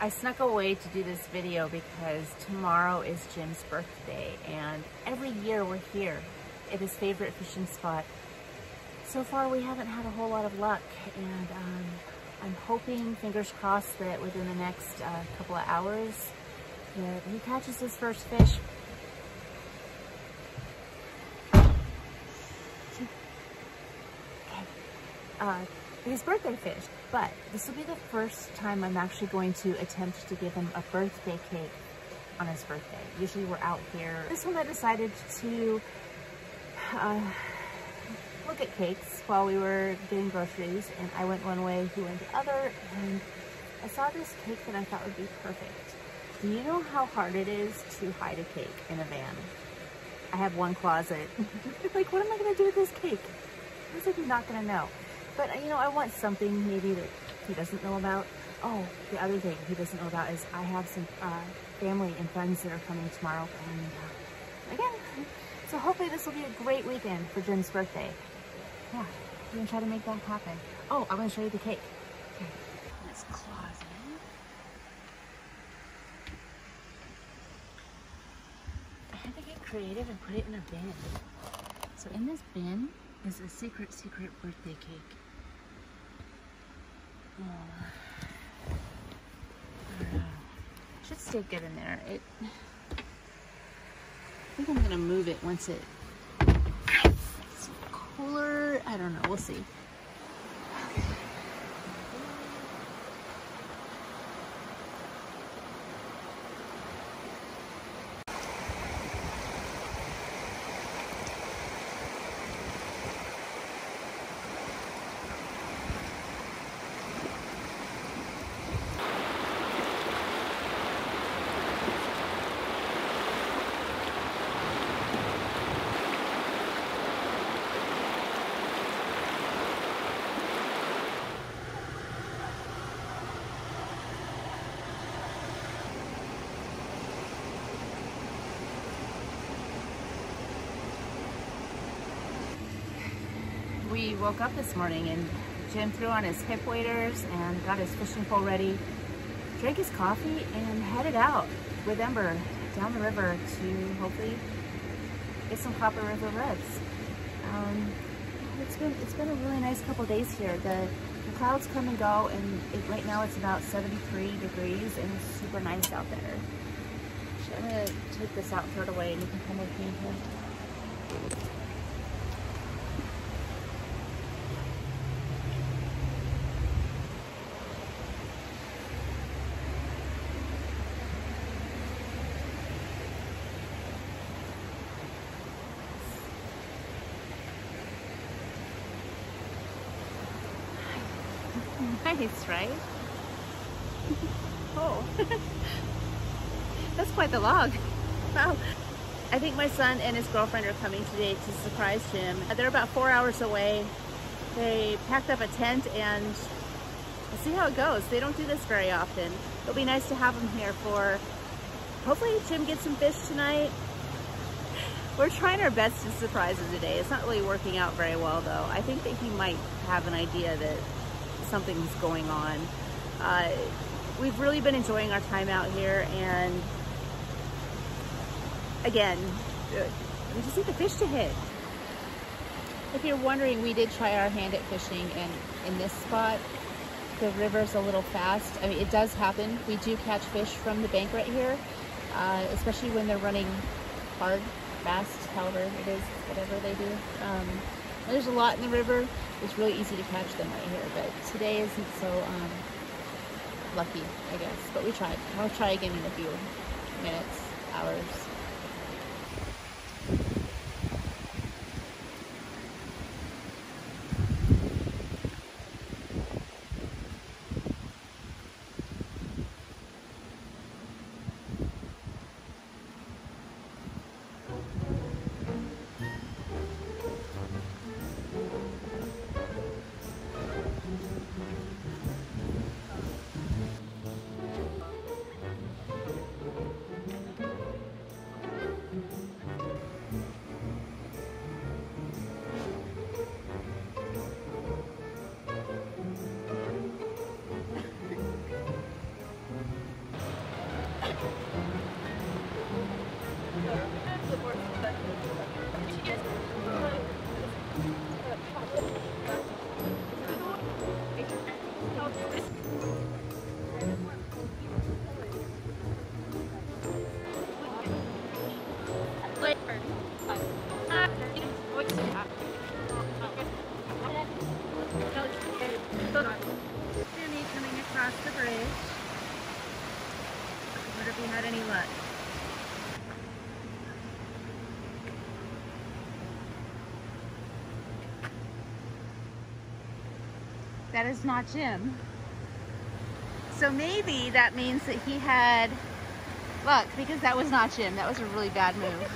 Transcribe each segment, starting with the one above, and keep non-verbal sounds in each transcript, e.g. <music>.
I snuck away to do this video because tomorrow is Jim's birthday and every year we're here at his favorite fishing spot. So far we haven't had a whole lot of luck and um, I'm hoping, fingers crossed, that within the next uh, couple of hours that he catches his first fish. Okay. Uh, his birthday fish. But this will be the first time I'm actually going to attempt to give him a birthday cake on his birthday. Usually we're out here. This one I decided to uh, look at cakes while we were getting groceries and I went one way, he went the other and I saw this cake that I thought would be perfect. Do you know how hard it is to hide a cake in a van? I have one closet. <laughs> like, what am I gonna do with this cake? Was like, not gonna know. But, you know, I want something maybe that he doesn't know about. Oh, the other thing he doesn't know about is I have some uh, family and friends that are coming tomorrow. And uh, again, so hopefully this will be a great weekend for Jim's birthday. Yeah, we're gonna try to make that happen. Oh, I'm gonna show you the cake. Okay. This closet. I had to get creative and put it in a bin. So in this bin is a secret, secret birthday cake. Should stay good in there. It. I think I'm gonna move it once it it's cooler. I don't know. We'll see. We woke up this morning and Jim threw on his hip waders and got his fishing pole ready, drank his coffee and headed out with Ember down the river to hopefully get some Copper River reds. Um, it's been it's been a really nice couple days here. The, the clouds come and go and it, right now it's about 73 degrees and it's super nice out there. I'm gonna take this out, throw it away and you can come with me here. <laughs> Nice, right? <laughs> oh, <laughs> that's quite the log. Wow. I think my son and his girlfriend are coming today to surprise him. They're about four hours away. They packed up a tent and we'll see how it goes. They don't do this very often. It'll be nice to have them here for, hopefully Jim gets some fish tonight. We're trying our best to surprise him today. It's not really working out very well though. I think that he might have an idea that something's going on. Uh, we've really been enjoying our time out here and again, uh, we just need the fish to hit. If you're wondering, we did try our hand at fishing and in this spot, the river's a little fast. I mean, it does happen. We do catch fish from the bank right here, uh, especially when they're running hard, fast, however it is, whatever they do. Um, there's a lot in the river. It's really easy to catch them right here, but today isn't so um, lucky, I guess. But we tried. I'll try again in a few minutes, hours. That is not Jim. So maybe that means that he had luck because that was not Jim. That was a really bad move.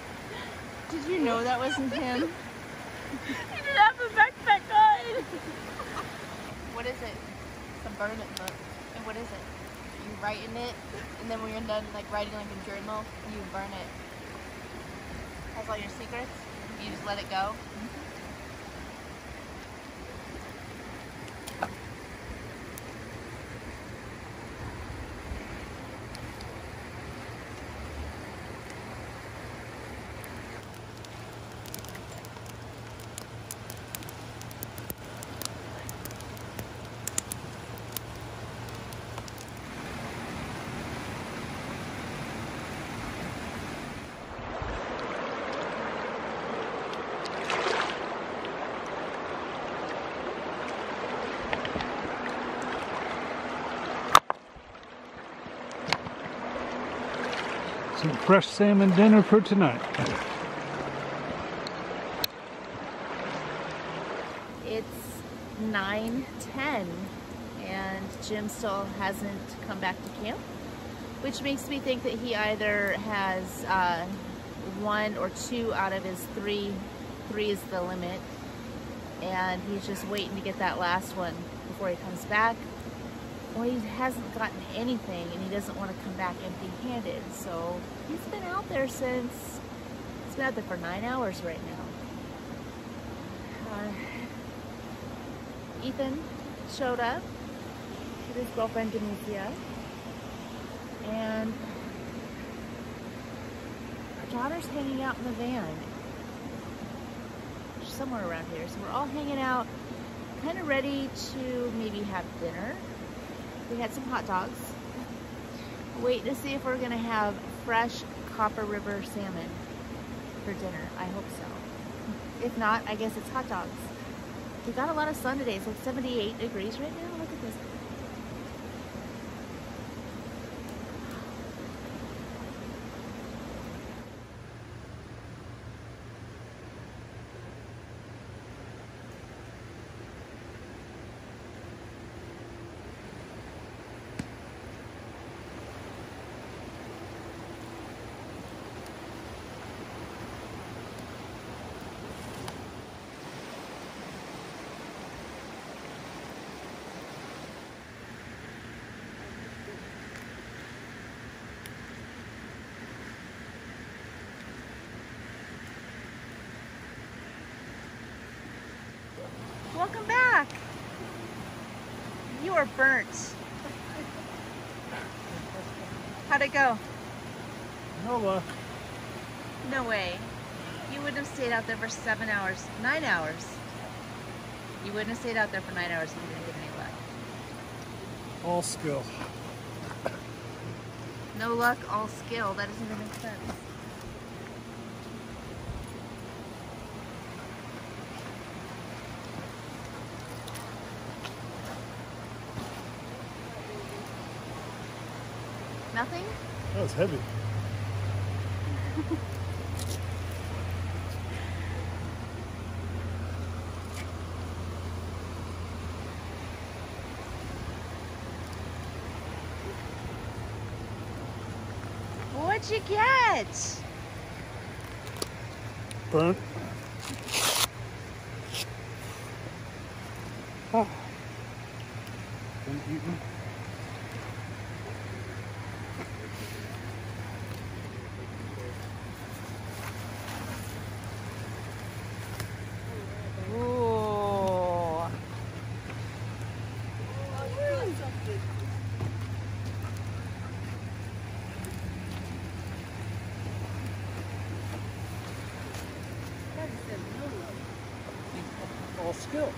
<laughs> Did you know that wasn't <laughs> him? he didn't have the backpack on. what is it? It's a Burnett book. And what is it? You write in it, and then when you're done like writing like a journal, you burn it. Has all your secrets. You just let it go. Mm-hmm. Some fresh salmon dinner for tonight. It's 9:10 and Jim still hasn't come back to camp, which makes me think that he either has uh, one or two out of his three, three is the limit, and he's just waiting to get that last one before he comes back, or he hasn't gotten anything and he doesn't want to come back empty-handed. So he's been out there since, he's been out there for nine hours right now. Uh, Ethan showed up with his girlfriend Demetria and our daughter's hanging out in the van somewhere around here. So we're all hanging out, kind of ready to maybe have dinner. We had some hot dogs. Waiting to see if we're gonna have fresh Copper River salmon for dinner. I hope so. If not, I guess it's hot dogs. We got a lot of sun today. It's like 78 degrees right now. Look at this. Welcome back. You are burnt. How'd it go? Noah. No way. You wouldn't have stayed out there for seven hours, nine hours. You wouldn't have stayed out there for nine hours if you didn't get any luck. All skill. No luck, all skill. That doesn't even make sense. Nothing? That was heavy. What'd you get? Burnt. Ah. Been eaten. Ooh. All skill.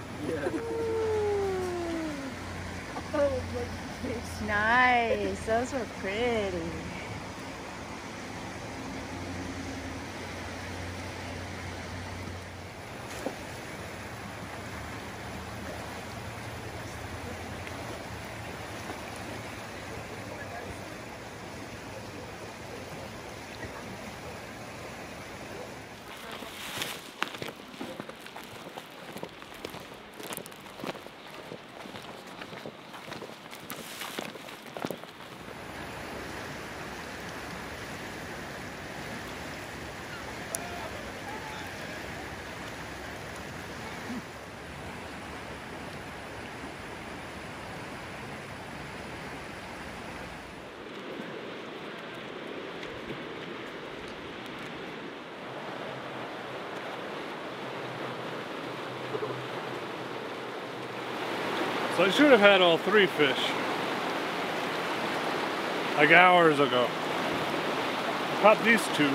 Nice. Those were pretty. So I should have had all three fish. Like hours ago. I caught these two.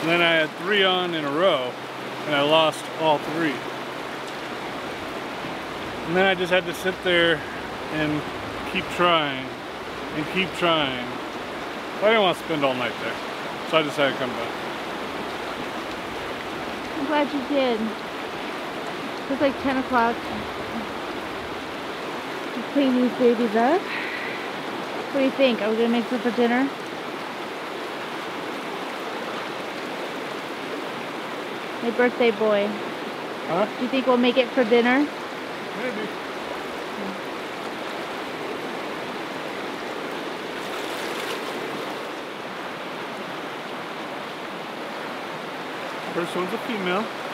And then I had three on in a row. And I lost all three. And then I just had to sit there and keep trying. And keep trying. I didn't want to spend all night there. So I decided to come back. I'm glad you did. It's like 10 o'clock. Clean these babies up. What do you think? Are we gonna make some for dinner? Hey, birthday boy. Huh? Do you think we'll make it for dinner? Maybe. First one's a female.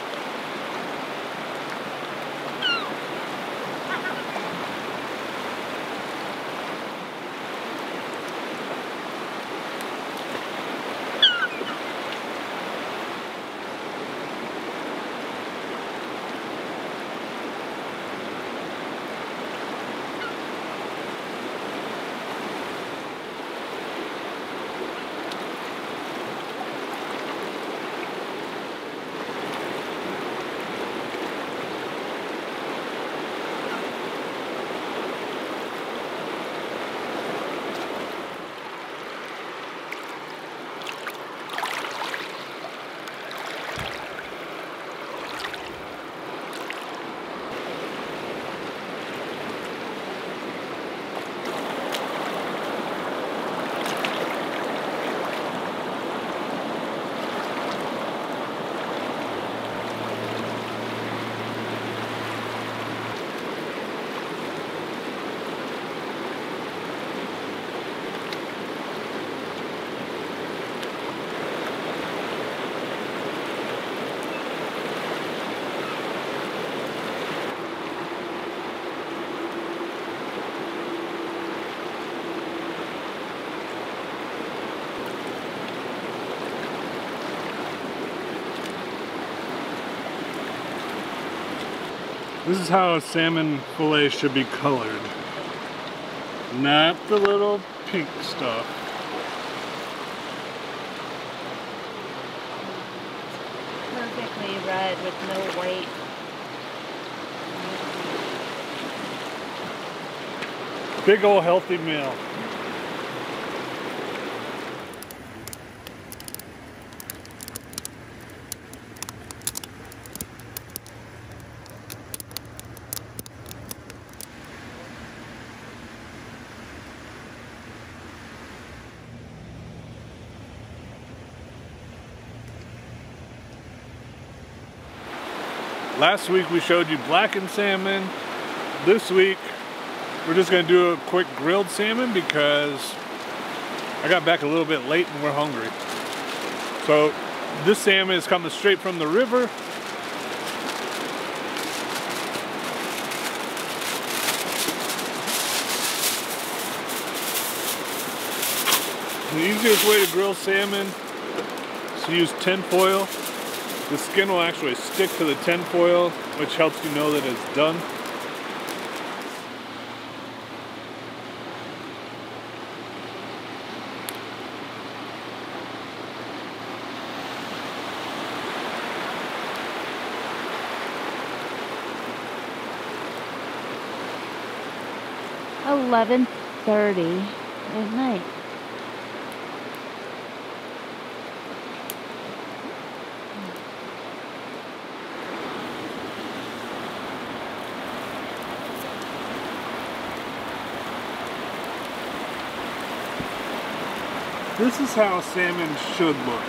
This is how a salmon fillet should be colored. Not the little pink stuff. Perfectly red with no white. Big old healthy meal. Last week we showed you blackened salmon. This week we're just gonna do a quick grilled salmon because I got back a little bit late and we're hungry. So this salmon is coming straight from the river. The easiest way to grill salmon is to use tin foil. The skin will actually stick to the tin foil, which helps you know that it's done. Eleven thirty at night. This is how salmon should look.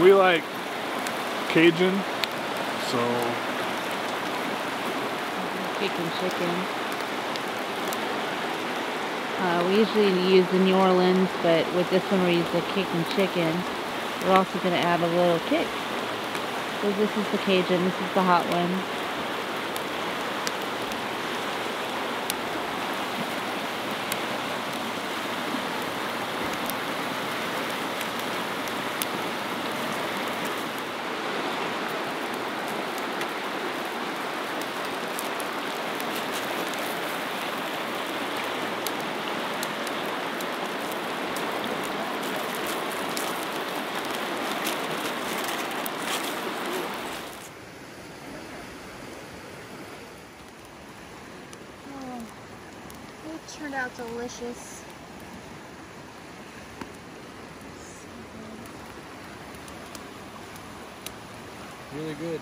We like Cajun, so Chicken, chicken. Uh, we usually use the New Orleans, but with this one we use the Cajun chicken. We're also going to add a little kick. So this is the Cajun, this is the hot one. Delicious. Really good.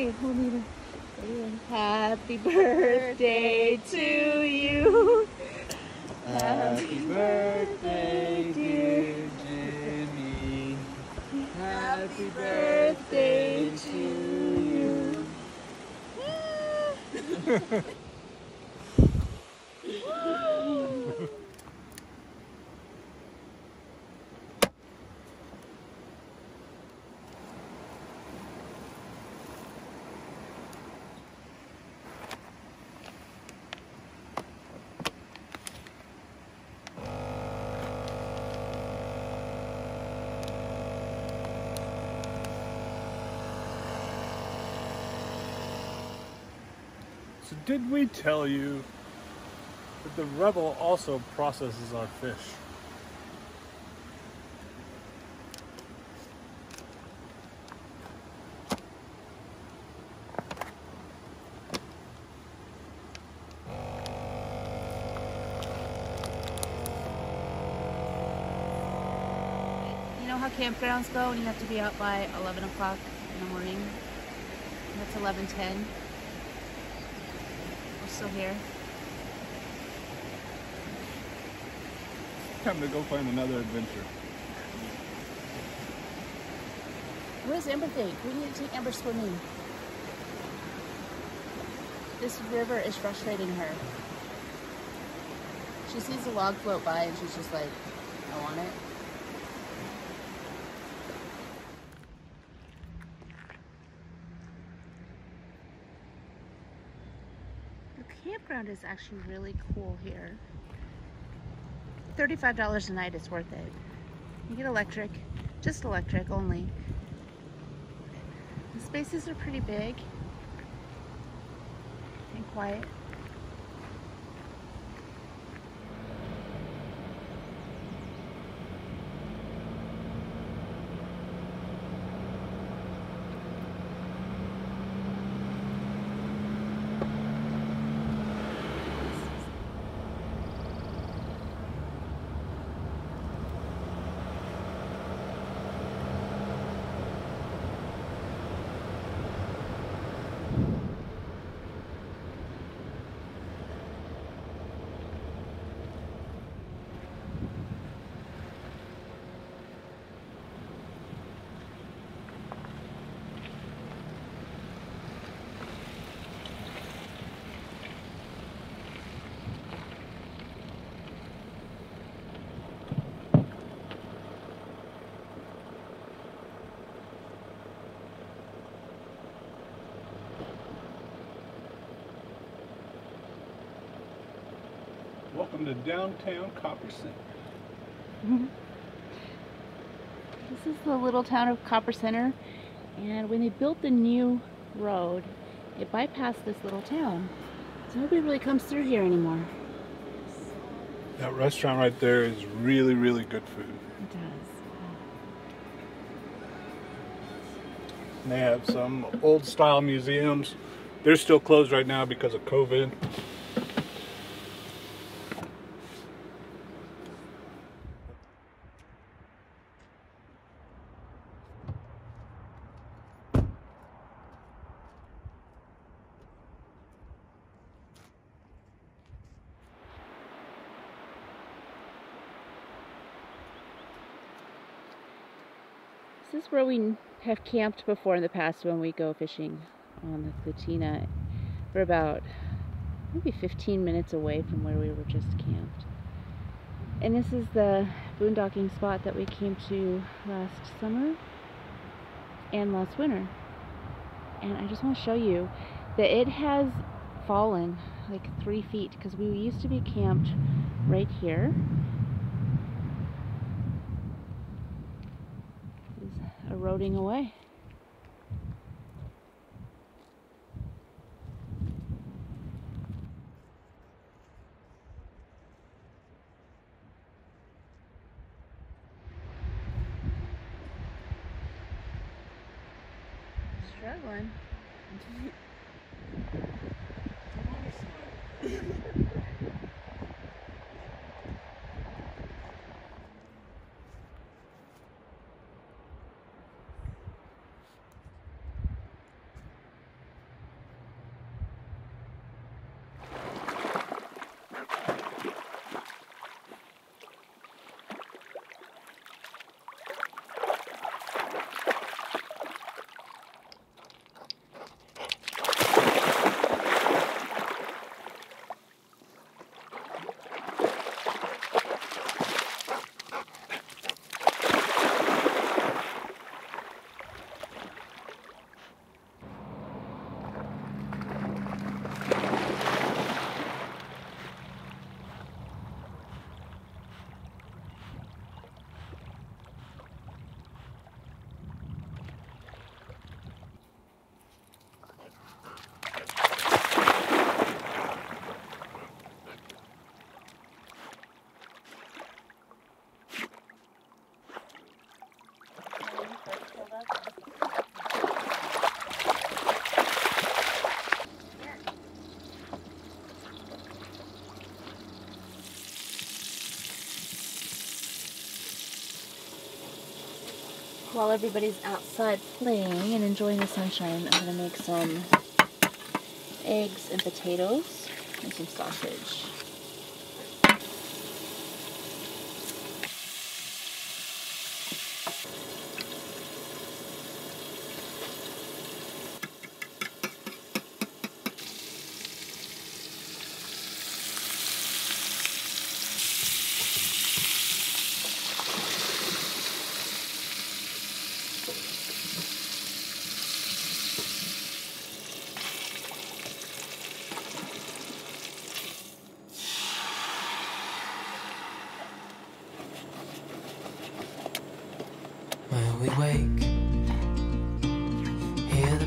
Okay, hold me. Happy birthday to you. Happy birthday, dear Jimmy. Happy birthday to you. <laughs> did we tell you that the Rebel also processes our fish? You know how campgrounds go and you have to be out by 11 o'clock in the morning? That's it's 11.10. We're still here. Time to go find another adventure. What does Amber think? We need to take Amber swimming. This river is frustrating her. She sees a log float by and she's just like, I want it. The campground is actually really cool here. $35 a night is worth it. You get electric, just electric only. The spaces are pretty big and quiet. Welcome to downtown Copper Center. Mm-hmm. This is the little town of Copper Center, and when they built the new road, it bypassed this little town. So nobody really comes through here anymore. That restaurant right there is really, really good food. It does. And they have some old style museums. They're still closed right now because of COVID. This is where we have camped before in the past when we go fishing on the Klutina. We're about maybe 15 minutes away from where we were just camped. And this is the boondocking spot that we came to last summer and last winter. And I just want to show you that it has fallen like three feet because we used to be camped right here eroding away. While everybody's outside playing and enjoying the sunshine, I'm gonna make some eggs and potatoes and some sausage. When we wake, hear the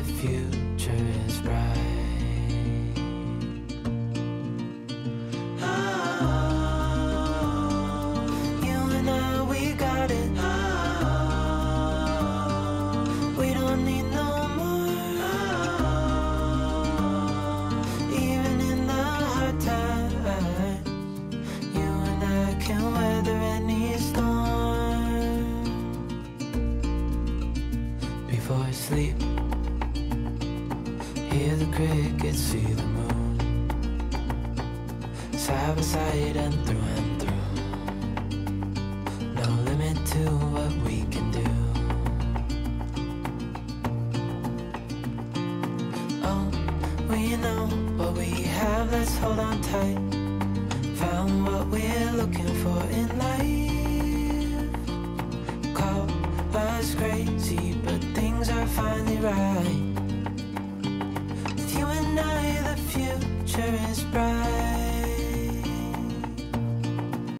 I, the